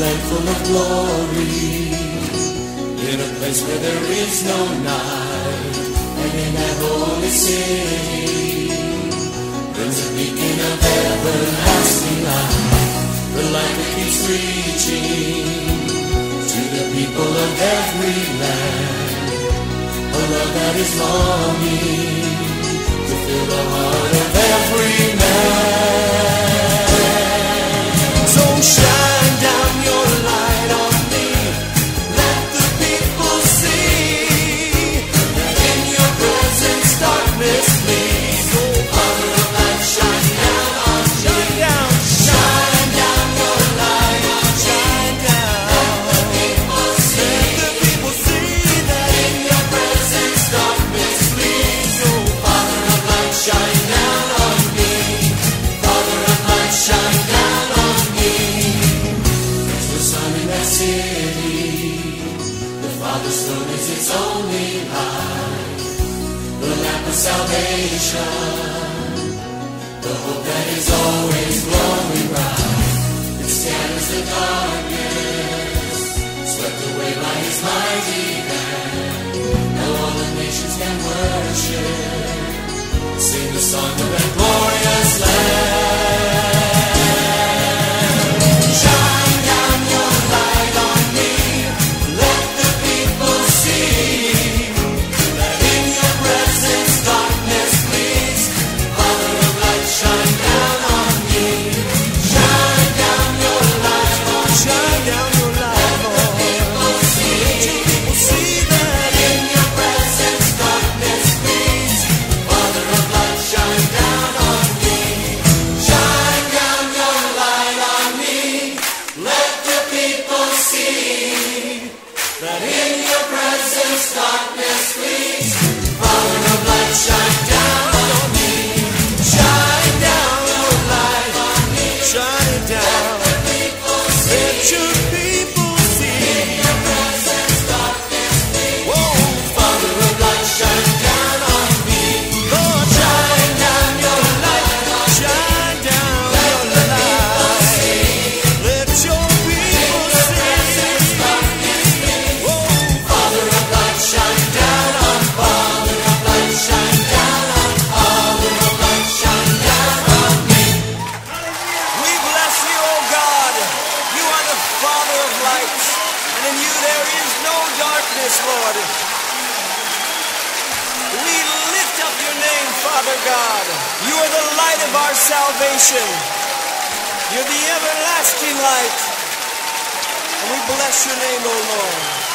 land full of glory, in a place where there is no night, and in that holy city, there's a beacon of everlasting light, the light that keeps reaching to the people of every land, a love that is longing to fill the heart of every The soon as it's only light, the lamp of salvation, the hope that is always glowing bright, that scatters the darkness, swept away by His mighty hand. Now all the nations can worship, sing the song of that. this, Lord. We lift up your name, Father God. You are the light of our salvation. You're the everlasting light. And we bless your name, O Lord.